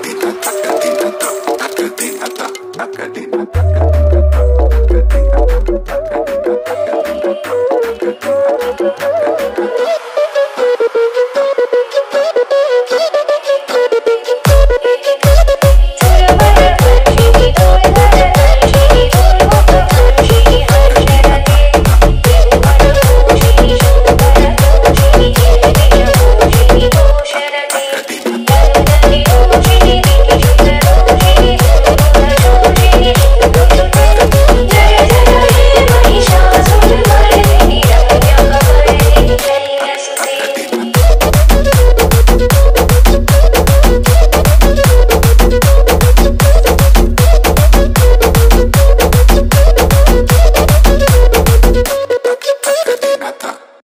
Academia, academia,